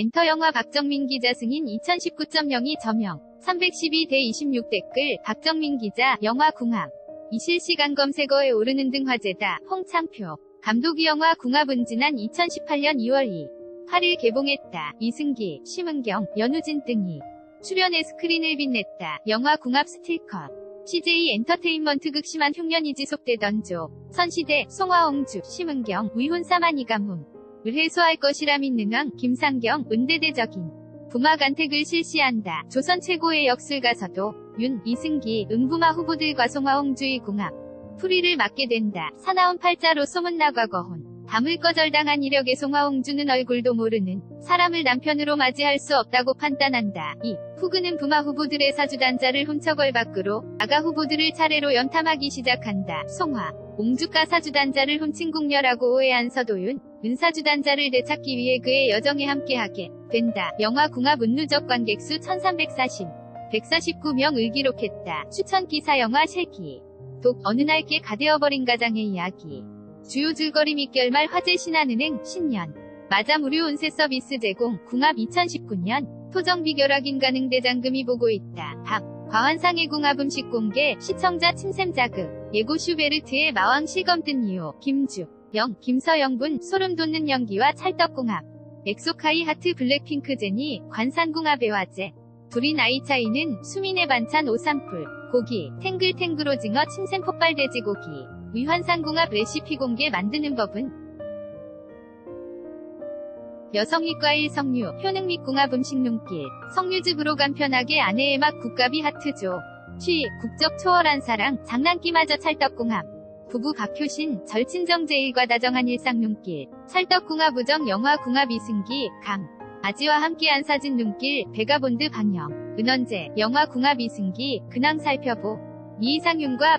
엔터 영화 박정민 기자 승인 2019.02 저명 312대 26 댓글 박정민 기자 영화 궁합 이 실시간 검색어에 오르는 등 화제다. 홍창표 감독이 영화 궁합은 지난 2018년 2월 2. 8일 개봉했다. 이승기, 심은경, 연우진 등이 출연해 스크린을 빛냈다. 영화 궁합 스틸컷 CJ 엔터테인먼트 극심한 흉년이 지속되던 조, 선시대, 송화홍주, 심은경, 위훈사만 이가문 을 해소할 것이라 믿는 왕, 김상경, 은대대적인 부마 간택을 실시한다. 조선 최고의 역술가서도 윤, 이승기, 은부마 후보들과 송화홍주의 궁합 풀이를 맡게 된다. 사나운 팔자로 소문나 과 거혼 담을 거절당한 이력의 송화홍주는 얼굴도 모르는 사람을 남편으로 맞이할 수 없다고 판단한다. 이 후그는 부마 후보들의 사주단자를 훔쳐걸 밖으로 아가 후보들을 차례로 연탐하기 시작한다. 송화 옹주가 사주단자를 훔친 궁녀라고 오해한 서도윤 은사주단자를 되찾기 위해 그의 여정에 함께하게 된다. 영화 궁합 은누적 관객수 1340 149명 을 기록했다. 추천 기사 영화 세기. 독 어느 날께 가되어버린 가장의 이야기. 주요 줄거리 및 결말 화제 신한은행 신년. 맞아 무료 운세 서비스 제공. 궁합 2019년. 토정 비결확 인가능 대장금이 보고 있다. 답 과환상의 궁합 음식 공개. 시청자 침샘 자극. 예고 슈베르트의 마왕 실검 뜬 이유 김주 영 김서영분 소름 돋는 연기와 찰떡궁합. 엑소카이 하트 블랙핑크 제니 관산궁합의 화제. 둘이 나이 차이는 수민의 반찬 오삼풀 고기 탱글탱글 오징어 침샘 폭발 돼지고기. 위환산궁합 레시피 공개 만드는 법은? 여성이과의 석류, 효능 및 궁합 음식 눈길, 석류즙으로 간편하게 아내의 맛 국갑이 하트죠. 취, 국적 초월한 사랑, 장난기마저 찰떡궁합. 부부 박효신, 절친정 제일과 다정한 일상 눈길, 찰떡궁합 우정 영화 궁합 이승기, 강. 아지와 함께한 사진 눈길, 베가본드 방영. 은원재, 영화 궁합 이승기, 근황 살펴보. 이이상윤과